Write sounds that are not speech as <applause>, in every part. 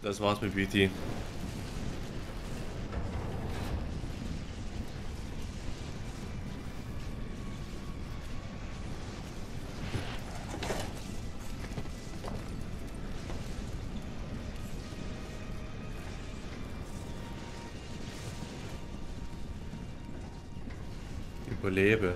Das war's mit BT. Überlebe.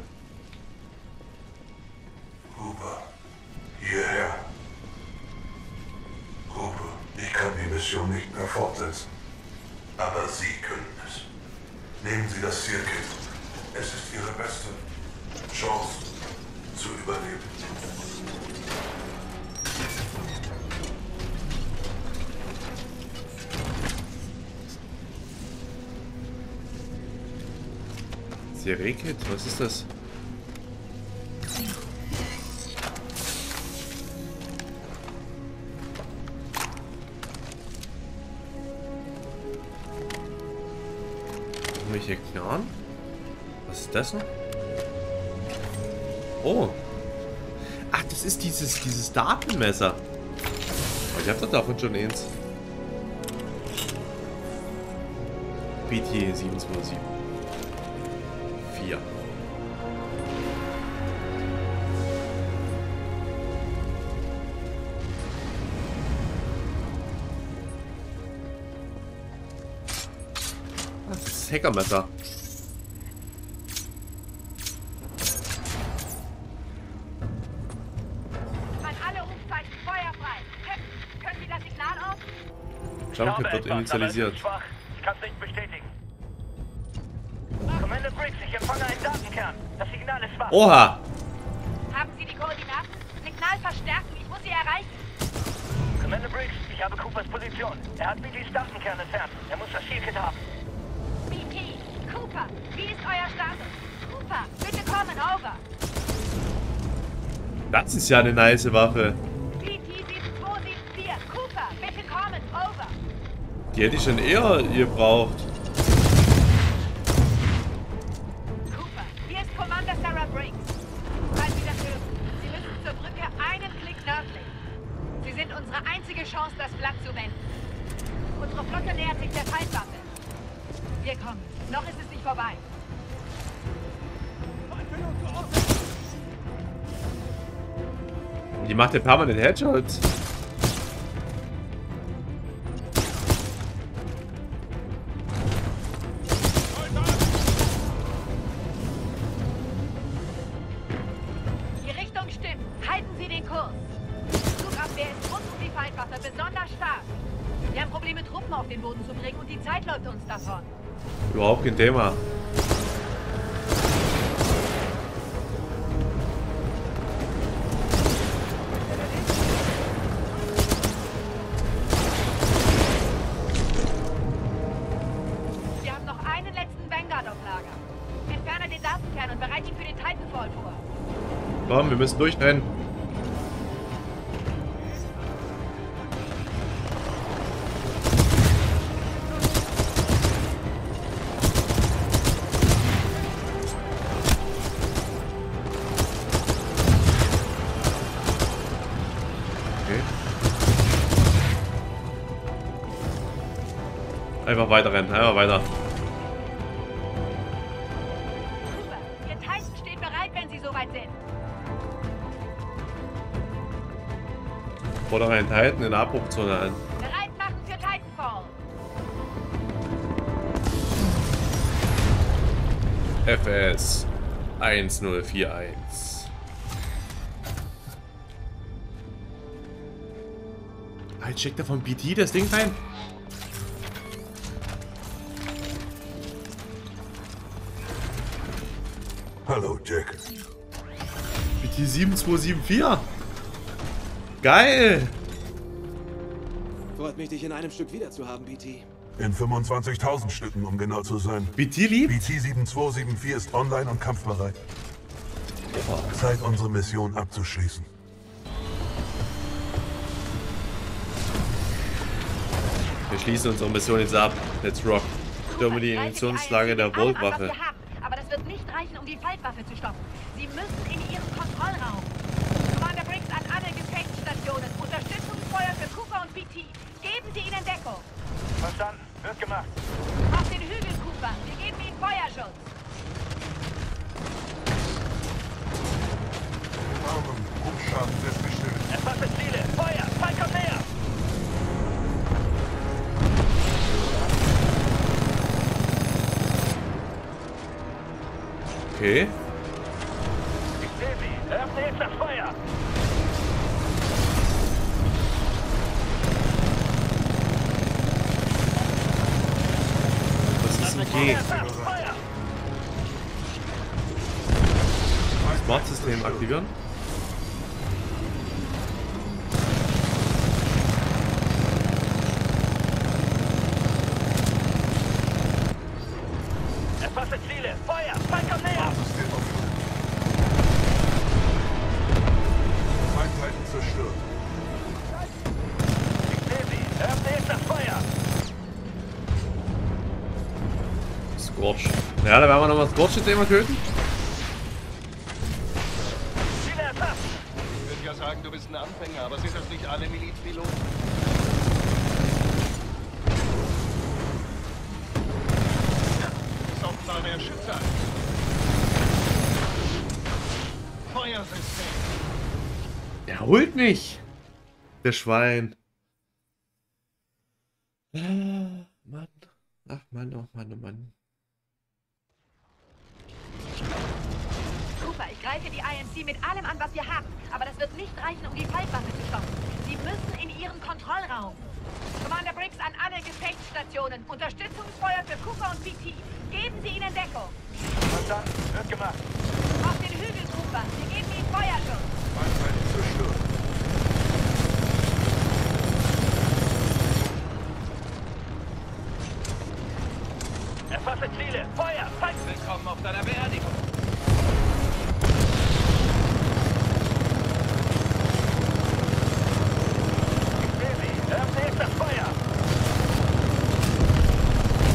Serekit? Was ist das? Irgendwelche Knarren? Was ist das noch? Oh. Ach, das ist dieses, dieses Datenmesser. Oh, ich hab doch davon schon eins. BT 727. Signal auf? Jumpkit wird initialisiert. Schwach. Ich kann es nicht bestätigen. Commander Briggs, ich empfange einen Datenkern. Das Signal ist schwach. Oha! Haben Sie die Koordinaten? Signal verstärken, ich muss Sie erreichen. Commander Briggs, ich habe Coopers Position. Er hat BTs Datenkern entfernt. Er muss das Zielkit haben. Cooper, wie ist euer Status? Cooper, bitte kommen, over. Das ist ja eine nice Waffe. BT 7274, Cooper, bitte kommen, over. Die hätte ich schon eher gebraucht. Uns davon. Überhaupt kein Thema. Wir müssen durchrennen. Einfach weiter rennen, einfach weiter. Ihr Titan steht bereit, wenn Sie soweit sind. Fordere einen Titan in der Abbruchzone an. Bereit machen für Titanfall. FS 1041. Ah, Jetzt steckt er vom BT das Ding rein. Hallo, Jack. BT 7274. Geil. Freut mich, dich in einem Stück wiederzuhaben, BT. In 25.000 Stücken, um genau zu sein. BT lieb. BT 7274 ist online und kampfbereit. Zeit, unsere Mission abzuschließen. Wir schließen unsere Mission jetzt ab. Let's rock. Stürme die Munitionslage der Volkwaffe. Aber das wird nicht reichen, um die Feindwaffe zu stoppen. Sie müssen in ihren Kontrollraum. Commander Briggs an alle Gefechtsstationen. Unterstützungsfeuer für Cooper und BT. Geben Sie ihnen Deckung. Verstanden. Wird gemacht. Auf den Hügel, Cooper. Wir geben ihnen Feuerschutz. Warnung, Bruchschaden festgestellt. Erfasste Ziele. Feuer. Feind kommt näher. Okay. Ersatz. Feuer. Smart-System aktivieren. Erfasste Ziele. Feuer. Feind Ja, da werden wir nochmal Scorch jetzt immer töten. Ich würde ja sagen, du bist ein Anfänger, aber sind das nicht alle Milizpiloten? Der Schütze. Feuersystem. Er holt mich. Der Schwein. Ah, Mann. Ach Mann, oh Mann, oh Mann. Cooper, ich greife die IMC mit allem an, was wir haben. Aber das wird nicht reichen, um die Feindwaffe zu stoppen. Sie müssen in ihren Kontrollraum. Commander Briggs an alle Gefechtsstationen. Unterstützungsfeuer für Cooper und PT. Geben Sie ihnen Deckung. Verstanden. Wird gemacht. Auf den Hügel, Cooper. Wir geben ihnen Feuerschutz. Feindheiten zerstört. Erfasste Ziele. Feuer. Feind. Willkommen auf deiner Beerdigung. Ich sehe sie. Öffne jetzt das Feuer.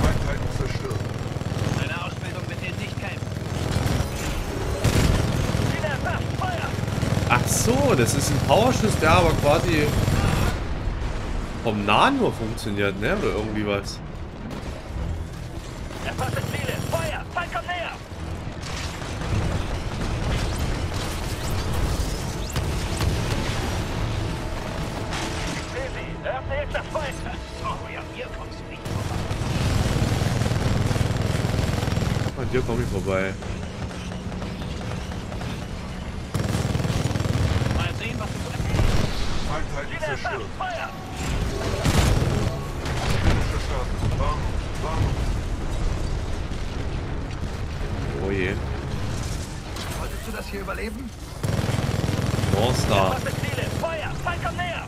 Feindheiten zerstört. Deine Ausbildung wird dir nicht kämpfen. Ziele erfasst. Feuer. Ach so, das ist ein Powerschuss, der aber quasi vom Nahen nur funktioniert, ne? Oder irgendwie was. Erfasste Ziele. Feuer. Feind kommt näher. Ich sehe sie. Öffne jetzt das Feuer. Sorry, an mir kommst du nicht vorbei. An dir komme ich vorbei. Mal sehen, was du Feuer. Warnung, Warnung. Oh je. Wolltest du das hier überleben? Monster. Feuer. Feind kommt näher.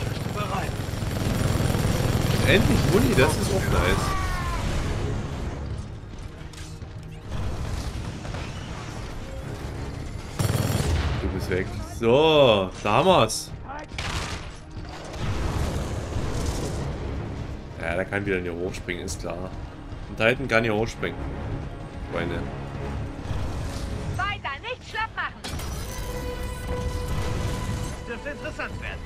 Ist bereit. Endlich Muni, das ist auch nice. So, da haben wir's. Ja, der kann wieder hier hochspringen, ist klar. Und Titan kann hier hochspringen. Freunde. Weiter, nicht schlapp machen. Dürfte interessant werden.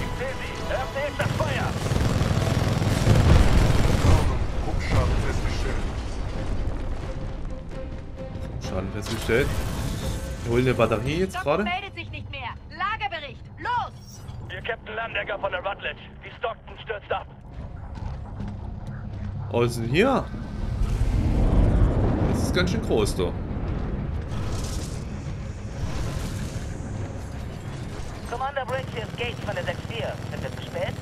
Ich. Öffne das Feuer. Bruchschaden festgestellt. Schaden festgestellt. Wir holen eine Batterie jetzt gerade. meldet sich nicht mehr. Lagerbericht. Los! Hier Captain Landecker von der Rutledge. Die Stockton stürzt ab. Oh, was ist denn hier? Das ist ganz schön groß, du. Commander Briggs, hier ist Gates von der 6-4. Sind wir zu spät?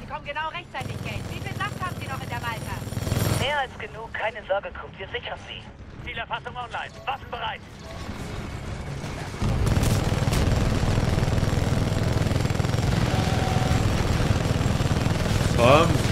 Sie kommen genau rechtzeitig, Geld. Wie viel Saft haben Sie noch in der Malta? Mehr als genug, keine Sorge, Coop, wir sichern sie. Zielerfassung online. Waffen bereit. Komm.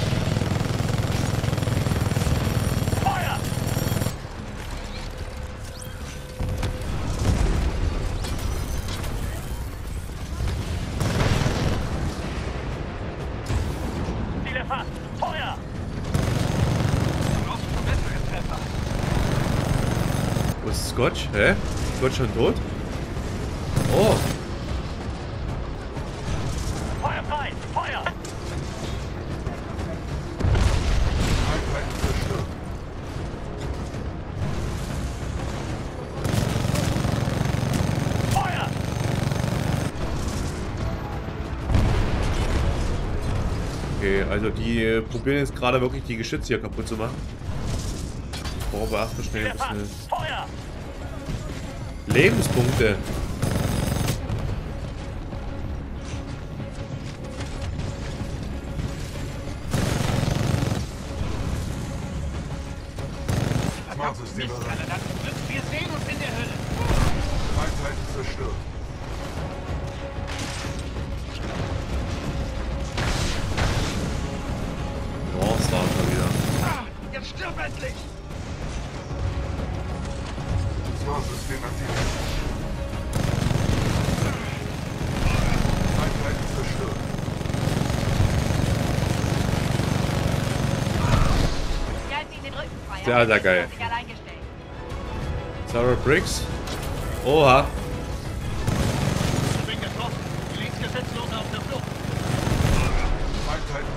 Hä? Scotch schon tot? Oh. Feuer frei! Feuer! Feuer! Okay, also die äh, probieren jetzt gerade wirklich die Geschütze hier kaputt zu machen. Ich brauche erstmal schnell ein Stefan! Lebenspunkte. Smart-System bereit. Ja, Sie geil. Sarah Briggs. Oha.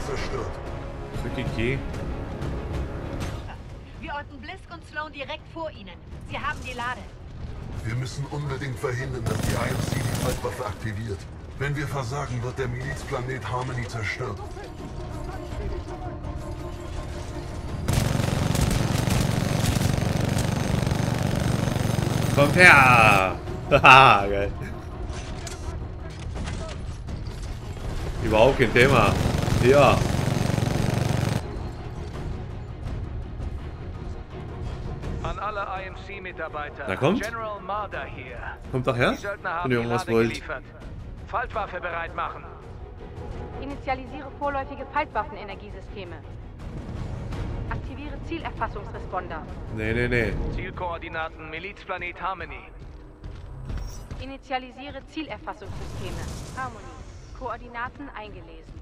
Zerstört. Tricky. Wir orten Blisk und Sloan direkt vor Ihnen. Sie haben die Lade. Wir müssen unbedingt verhindern, dass die IMC die Faltwaffe aktiviert. Wenn wir versagen, wird der Milizplanet Harmony zerstört. Kommt her! <laughs> Haha, geil. Überhaupt kein Thema. Ja. An alle IMC-Mitarbeiter. Na, kommt. General Marder hier. Kommt doch her. Wenn ihr irgendwas wollt. geliefert. Faltwaffe bereit machen. Initialisiere vorläufige Faltwaffenenergiesysteme. Aktiviere Zielerfassungsresponder. Nee, nee, nee. Zielkoordinaten Milizplanet Harmony. Initialisiere Zielerfassungssysteme. Harmony. Koordinaten eingelesen.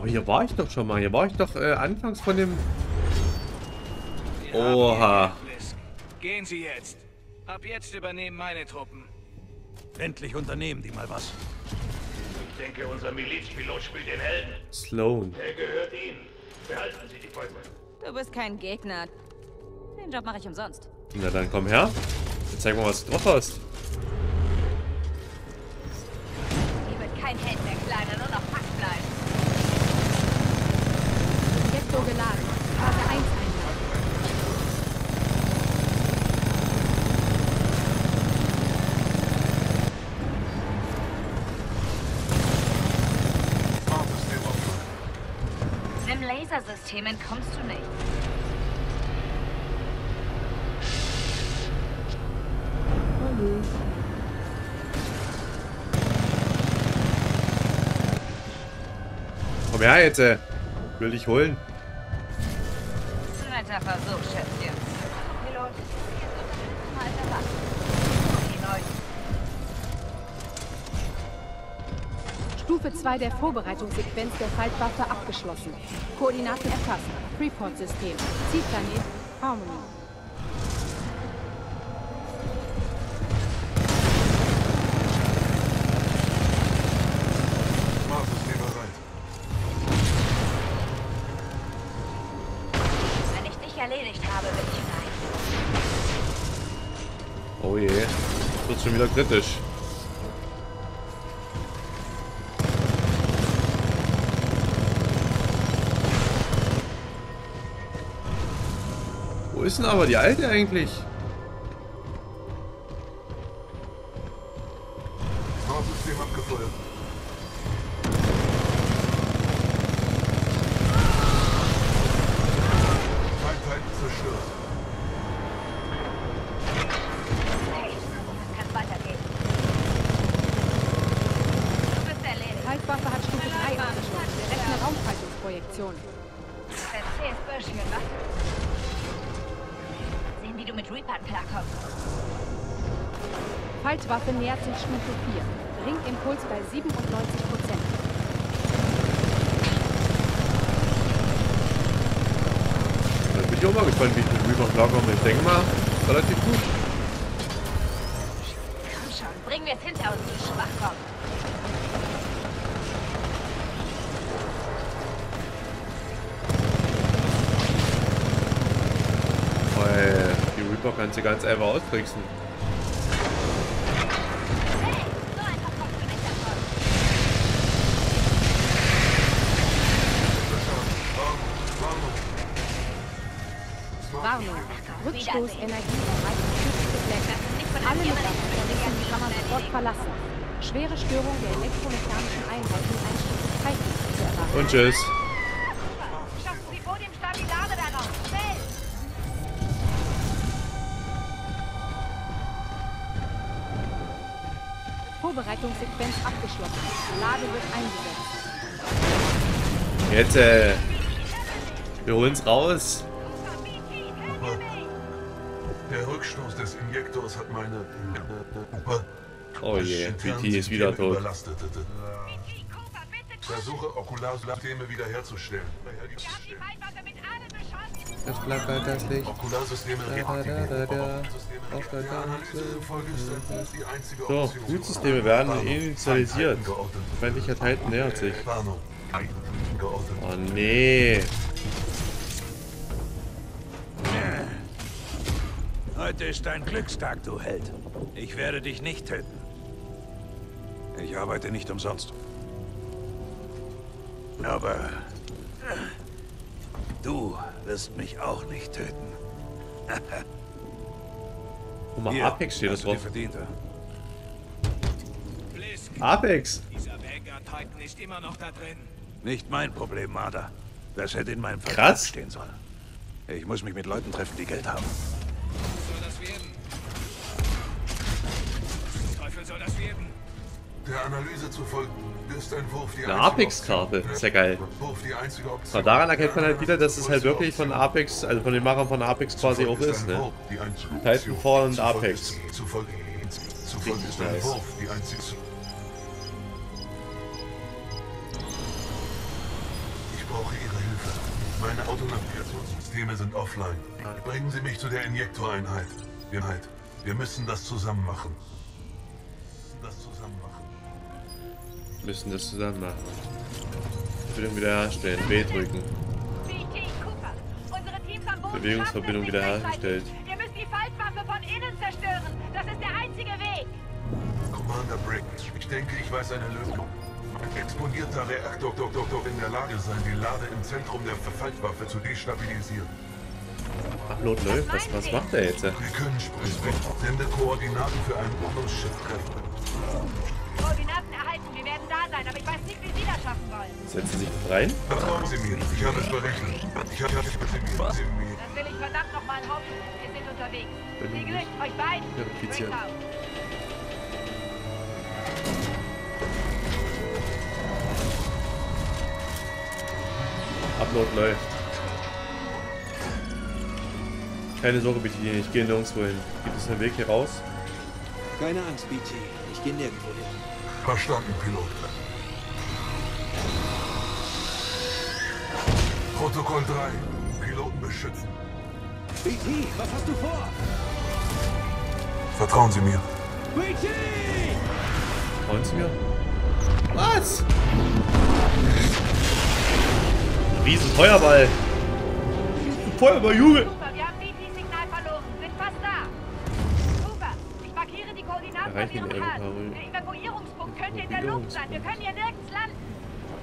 Aber hier war ich doch schon mal. Hier war ich doch äh, anfangs von dem... Oha. Gehen Sie jetzt. Ab jetzt übernehmen meine Truppen. Endlich unternehmen die mal was. Ich denke, unser Milizpilot spielt den Helden. Sloan. Er gehört Ihnen. Behalten Sie die Beute. Du bist kein Gegner. Den Job mache ich umsonst. Na dann komm her. Jetzt zeig mal, was du drauf hast. Hier wird kein Held mehr kleiner, nur noch Objektor geladen. Phase 1 einladen. Smart-System offline. Im Lasersystem entkommst du nicht. Komm her jetzt, äh. Will dich holen. Versuch, Schätzchen. Pilot, hier ist unser. Stufe 2 der Vorbereitungssequenz der Faltwaffe abgeschlossen. Koordinaten erfasst. Freeport-System. Zielplanet Harmony. Kritisch. Wo ist denn aber die alte eigentlich? Stufe 4. Ringimpuls bei 97 Prozent. Da bin ich auch mal gespannt, wie ich mit Reaper klarkomme. Ich denke mal, relativ gut. Komm schon, bringen wir es hinter uns, du Schwachkopf. Die Reaper kannst du ganz einfach austricksen. Rückstoßenergie erreicht kritische Fläche. Alle Mitarbeiter müssen die Kammer sofort verlassen. Schwere Störung der elektromechanischen Einheiten einschließlich Zeitdienst zu erwarten. Und tschüss. Schaffen Sie vor dem Stabilade daraus. Schnell! Vorbereitungssequenz abgeschlossen. Lade wird eingesetzt. Jetzt, äh, wir holen's raus. Injektors hat meine... Oh je, BT ist wieder tot. Versuche Okularsysteme wiederherzustellen. Das bleibt bei das Licht. Okularsysteme So. Blutsysteme werden initialisiert. Feindlicher Titan nähert sich. Oh nee. Heute ist dein Glückstag, du Held. Ich werde dich nicht töten. Ich arbeite nicht umsonst. Aber du wirst mich auch nicht töten. <laughs> Guck mal, Hier, Apex steht das drauf. verdient, ja? Blisk, Apex! dieser Vanguard Titan ist immer noch da drin. Nicht mein Problem, Marder. Das hätte in meinem Vertrag stehen sollen. Ich muss mich mit Leuten treffen, die Geld haben. Der Analyse zufolge ist ein Wurf die Eine Apex-Karte. Ist ja geil. Aber daran erkennt man halt wieder, dass es halt wirklich von Apex, also von den Machern von Apex quasi auch ist, ne? Titanfall und Apex. Richtig ist ein nice. Wurf die einzige. Ich brauche Ihre Hilfe. Meine Autonavigationssysteme sind offline. Bringen Sie mich zu der Injektoreinheit. Wir, wir müssen das zusammen machen. Das zusammen machen. Müssen das zusammen machen. Verbindung wiederherstellen. B drücken. BT, Cooper. Unsere Teams am Boden Bewegungsverbindung wiederhergestellt. rechtzeitig. Ihr müsst die Faltwaffe von innen zerstören. Das ist der einzige Weg. Commander Brick, ich denke, ich weiß eine Lösung. Ein exponierter Reaktor dok in der Lage sein, die Lade im Zentrum der Verfaltwaffe zu destabilisieren. Upload läuft. Was, was macht der jetzt? Wir können sprechen. Sende Koordinaten für ein treffen. Koordinaten erhalten. Wir werden da sein, aber ich weiß nicht, wie Sie das schaffen wollen. Setzen Sie sich rein? Vertrauen Sie mir, ich habe es berechnet. Ich habe es berechnet. Das will ich verdammt nochmal hoffen. Wir sind unterwegs. Viel Glück, euch beiden. Verifizieren. Upload läuft. Keine Sorge bitte, ich gehe nirgendwo hin. Gibt es einen Weg hier raus? Keine Angst, BT. Ich gehe nirgendwo hin. Verstanden, Pilot. Protokoll 3. Piloten beschützen. BT, was hast du vor? Vertrauen Sie mir. BT! Trauen Sie mir? Was? Riesen Feuerball. Feuerball, Junge. Erreichen den. Evakuierung- Der Evakuierungspunkt könnte in der Luft sein. Wir können hier nirgends landen.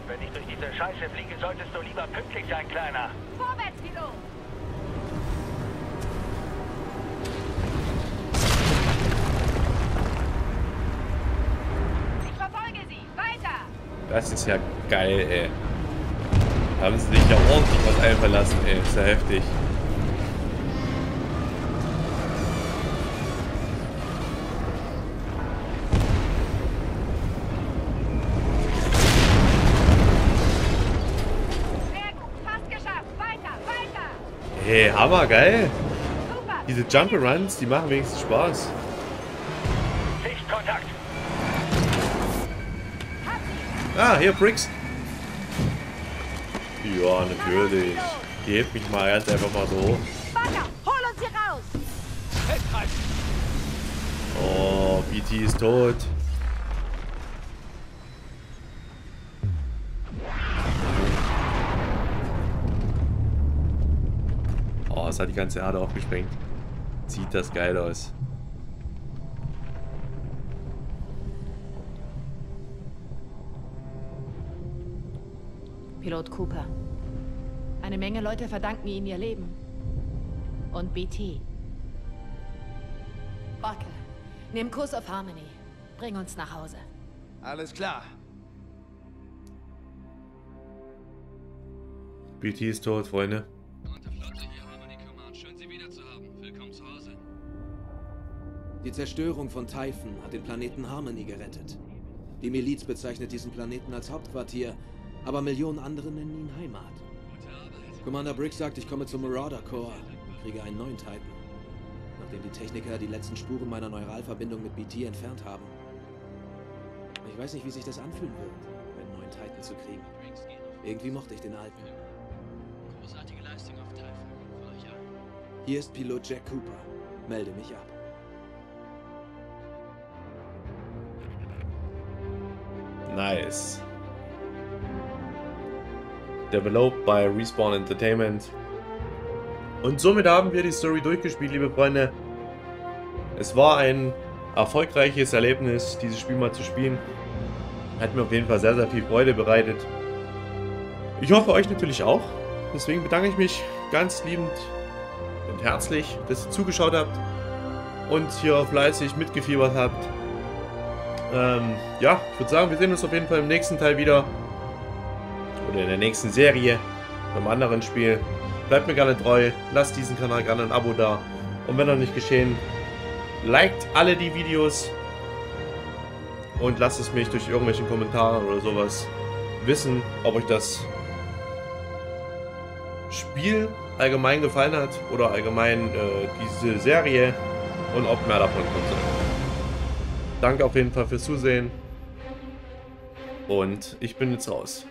Wenn ich durch diese Scheiße fliege, solltest du lieber pünktlich sein, Kleiner. Vorwärts, Pilot. Ich verfolge Sie. Weiter. Das ist ja geil, ey. Haben sie sich ja ordentlich was einfallen lassen, ey. Ist ja heftig. Hey, hammer, geil. Diese Jump-Runs, die machen wenigstens Spaß. Sichtkontakt. Ah, hier, Bricks. Ja, natürlich. Die hebt mich mal ganz einfach mal so! Oh, BT ist tot. Hat die ganze Erde aufgesprengt. Sieht das geil aus. Pilot Cooper. Eine Menge Leute verdanken Ihnen ihr Leben. Und BT. Barke, nimm Kurs auf Harmony. Bring uns nach Hause. Alles klar. BT ist tot, Freunde. Die Zerstörung von Typhon hat den Planeten Harmony gerettet. Die Miliz bezeichnet diesen Planeten als Hauptquartier, aber Millionen andere nennen ihn Heimat. Commander Briggs sagt, ich komme zum Marauder Corps, kriege einen neuen Titan. Nachdem die Techniker die letzten Spuren meiner Neuralverbindung mit BT entfernt haben. Ich weiß nicht, wie sich das anfühlen wird, einen neuen Titan zu kriegen. Irgendwie mochte ich den alten. Großartige Leistung auf Typhon. Voll euch. Hier ist Pilot Jack Cooper. Melde mich ab. Nice. Developed by Respawn Entertainment. Und somit haben wir die Story durchgespielt, liebe Freunde. Es war ein erfolgreiches Erlebnis, dieses Spiel mal zu spielen. Hat mir auf jeden Fall sehr, sehr viel Freude bereitet. Ich hoffe, euch natürlich auch. Deswegen bedanke ich mich ganz liebend und herzlich, dass ihr zugeschaut habt und hier fleißig mitgefiebert habt. Ähm, ja, ich würde sagen, wir sehen uns auf jeden Fall im nächsten Teil wieder. Oder in der nächsten Serie. Beim anderen Spiel. Bleibt mir gerne treu. Lasst diesen Kanal gerne ein Abo da. Und wenn noch nicht geschehen, liked alle die Videos. Und lasst es mich durch irgendwelche Kommentare oder sowas wissen, ob euch das Spiel allgemein gefallen hat. Oder allgemein äh, diese Serie. Und ob mehr davon kommt. Danke auf jeden Fall fürs Zusehen. Und ich bin jetzt raus.